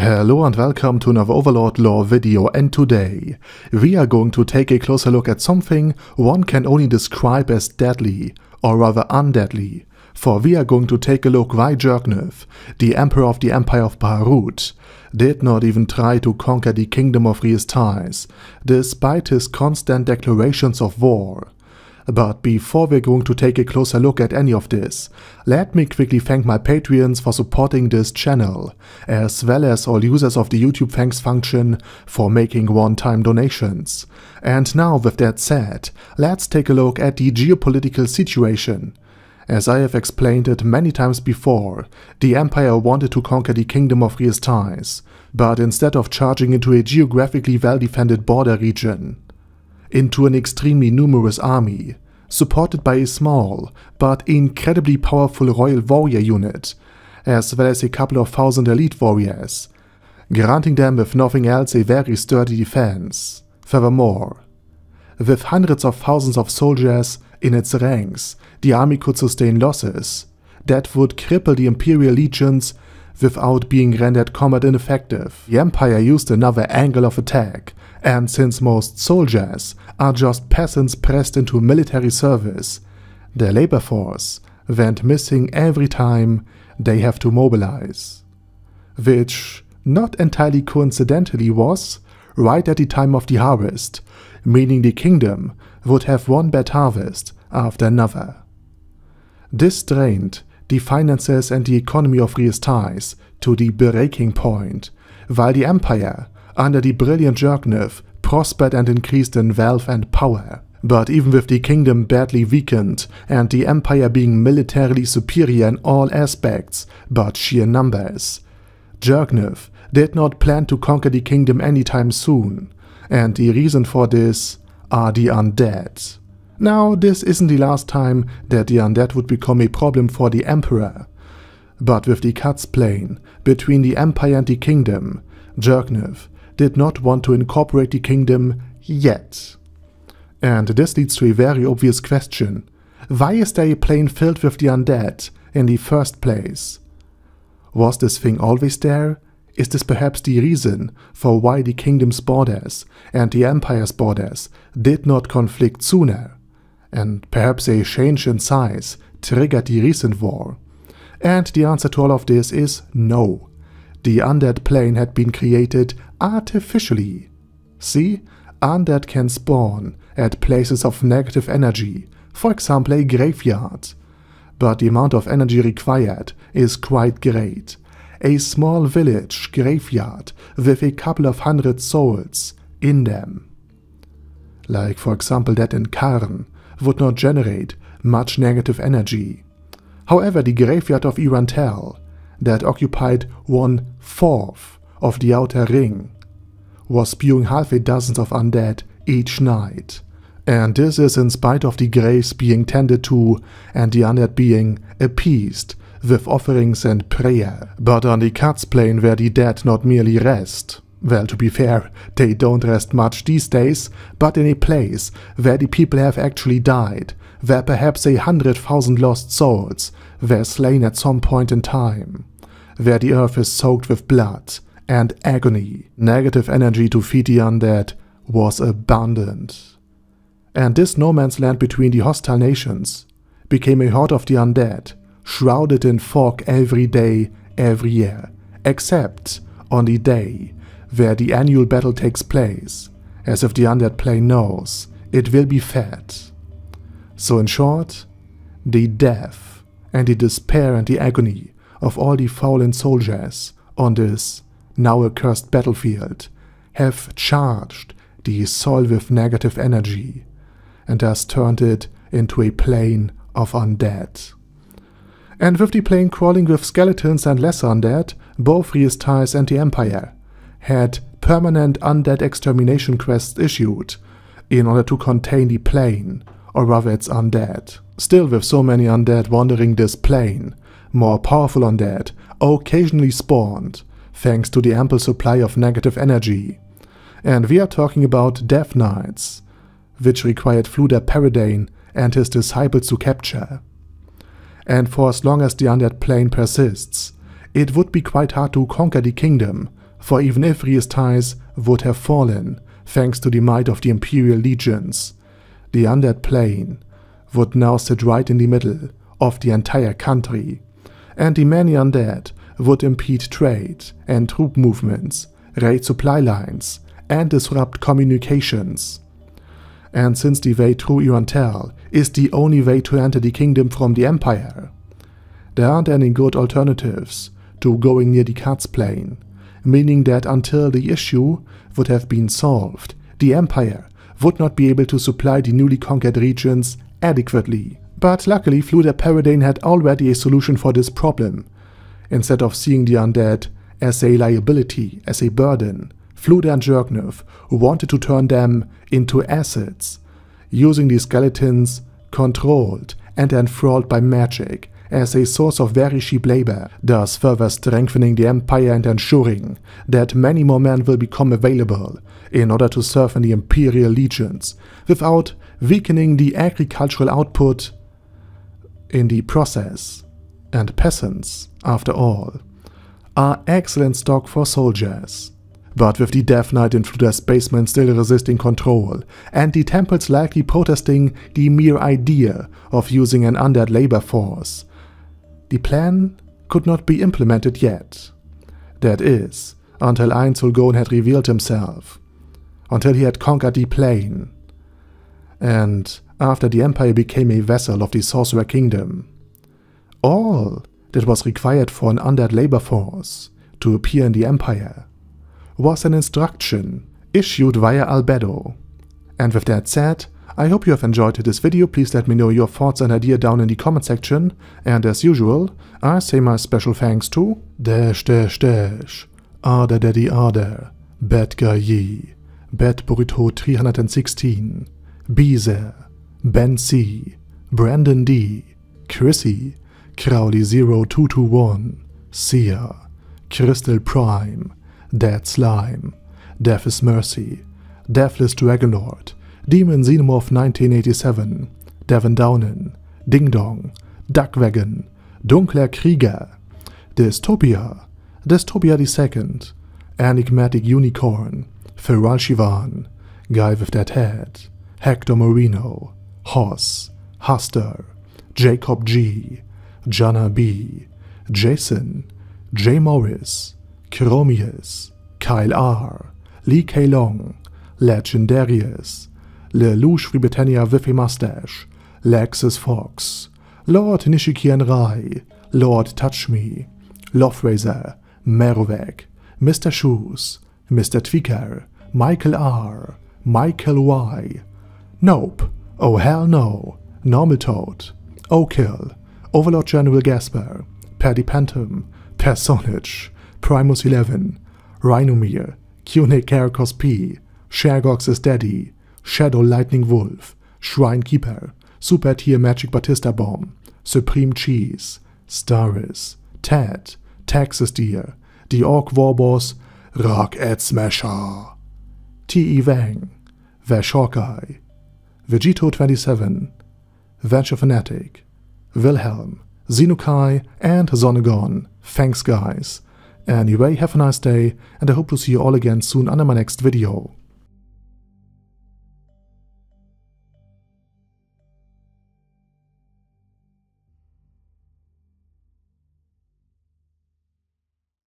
Hello and welcome to another Overlord lore video and today we are going to take a closer look at something one can only describe as deadly, or rather undeadly, for we are going to take a look why Jircniv, the emperor of the Empire of Baharuth, did not even try to conquer the kingdom of Re-Estize, despite his constant declarations of war. But before we're going to take a closer look at any of this, let me quickly thank my Patreons for supporting this channel, as well as all users of the YouTube thanks function for making one-time donations. And now with that said, let's take a look at the geopolitical situation. As I have explained it many times before, the Empire wanted to conquer the Kingdom of Re-Estize, but instead of charging into a geographically well-defended border region, into an extremely numerous army, supported by a small but incredibly powerful royal warrior unit, as well as a couple of thousand elite warriors, granting them if nothing else a very sturdy defense. Furthermore, with hundreds of thousands of soldiers in its ranks, the army could sustain losses that would cripple the imperial legions without being rendered combat ineffective. The empire used another angle of attack and since most soldiers are just peasants pressed into military service, their labor force went missing every time they have to mobilize. Which, not entirely coincidentally, was right at the time of the harvest, meaning the kingdom would have one bad harvest after another. This drained the finances and the economy of Re-Estize to the breaking point, while the empire under the brilliant Jircniv prospered and increased in wealth and power. But even with the kingdom badly weakened and the empire being militarily superior in all aspects but sheer numbers, Jircniv did not plan to conquer the kingdom anytime soon, and the reason for this are the undead. Now, this isn't the last time that the undead would become a problem for the emperor, but with the Katze Plain between the empire and the kingdom, Jircniv did not want to incorporate the kingdom yet. And this leads to a very obvious question. Why is there a plain filled with the undead in the first place? Was this thing always there? Is this perhaps the reason for why the kingdom's borders and the empire's borders did not conflict sooner? And perhaps a change in size triggered the recent war? And the answer to all of this is no. The undead plain had been created artificially. See, undead can spawn at places of negative energy, for example a graveyard. But the amount of energy required is quite great. A small village graveyard with a couple of hundred souls in them. Like for example that in Carne would not generate much negative energy. However, the graveyard of E-Rantel, that occupied one fourth of the Outer Ring was spewing half a dozen of undead each night. And this is in spite of the graves being tended to and the undead being appeased with offerings and prayer. But on the Katze Plain where the dead not merely rest, well, to be fair, they don't rest much these days, but in a place where the people have actually died, where perhaps a hundred thousand lost souls were slain at some point in time, where the earth is soaked with blood, and agony. Negative energy to feed the undead was abundant. And this no man's land between the hostile nations became a horde of the undead, shrouded in fog every day, every year, except on the day where the annual battle takes place, as if the undead plain knows it will be fed. So in short, the death and the despair and the agony of all the fallen soldiers on this now accursed battlefield, have charged the soil with negative energy and thus turned it into a plain of undead. And with the plain crawling with skeletons and lesser undead, both Re-Estize and the Empire had permanent undead extermination quests issued in order to contain the plain, or rather its undead. Still with so many undead wandering this plain, more powerful undead occasionally spawned, thanks to the ample supply of negative energy. And we are talking about Death Knights, which required Fluder Paradyne and his disciples to capture. And for as long as the undead plain persists, it would be quite hard to conquer the kingdom for even if Re-Estize would have fallen, thanks to the might of the Imperial legions, the undead plain would now sit right in the middle of the entire country, and the many undead would impede trade and troop movements, raid supply lines, and disrupt communications. And since the way through E-Rantel is the only way to enter the kingdom from the Empire, there aren't any good alternatives to going near the Katze Plain, meaning that until the issue would have been solved, the Empire would not be able to supply the newly conquered regions adequately. But luckily, Fluder Paradyne had already a solution for this problem. Instead of seeing the undead as a liability, as a burden, Fluder and wanted to turn them into assets, using the skeletons controlled and enthralled by magic as a source of very cheap labor, thus further strengthening the empire and ensuring that many more men will become available in order to serve in the imperial legions, without weakening the agricultural output in the process. And peasants, after all, are excellent stock for soldiers. But with the Death Knight basement still resisting control, and the temples likely protesting the mere idea of using an undead labor force, the plan could not be implemented yet. That is, until Ainz Ooal Gown had revealed himself, until he had conquered the plain, and after the Empire became a vassal of the Sorcerer Kingdom. All that was required for an undead labor force to appear in the Empire was an instruction issued via Albedo. And with that said, I hope you have enjoyed this video, please let me know your thoughts and idea down in the comment section, and as usual, I say my special thanks to Dash Dash Dash, Arder Daddy Arder, Bad Guy Yi, Bad Burrito 316, Beezer, Ben C, Brandon D, Chrissy, Crowley 0221, Sia, Crystal Prime, Dead Slime, Death is Mercy, Deathless Dragonlord, Demon Xenomorph 1987, Devin Downen, Ding Dong, Duckwagon, Dunkler Krieger, Dystopia, Dystopia II, Enigmatic Unicorn, Feral Shivan, Guy with That Head, Hector Marino, Hoss, Huster, Jacob G, Jana B, Jason, J. Morris, Chromius, Kyle R, Lee K. Long, Legendarius, Lelouch Britannia a mustache, Lexus Fox, Lord Nishikian Rai, Lord Touch Me, Lofrazer, Merovec, Mr. Shoes, Mr. Tweaker, Michael R, Michael Y, Nope, Oh Hell No, Normal Toad, O'Kill, Overlord General Gasper, Paddy Pantum, Personage, Primus 11, Rhinomir, Cunic Caracos P, Shergox is Daddy, Shadow Lightning Wolf, Shrine Keeper, Super Tier Magic Batista Bomb, Supreme Cheese, Staris, Ted, Texas Deer, The Orc Warboss, Rock Ed Smasher, T.E. Wang, Vash Hawkeye, Vegito 27, Venture Fanatic, Wilhelm, Xenokai, and Zonagon. Thanks guys. Anyway, have a nice day, and I hope to see you all again soon under my next video.